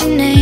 your name.